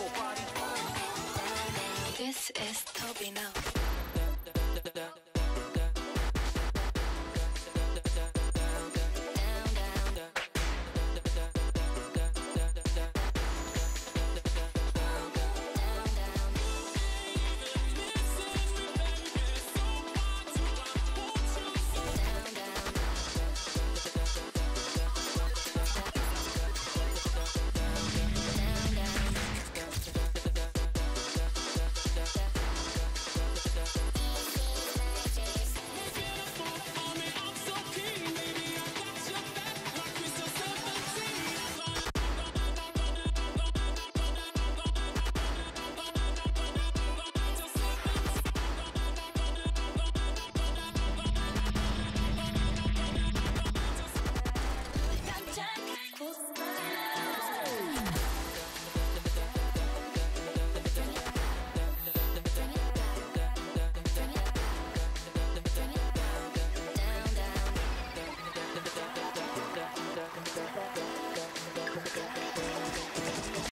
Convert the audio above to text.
whole body. This is Toby now. Good.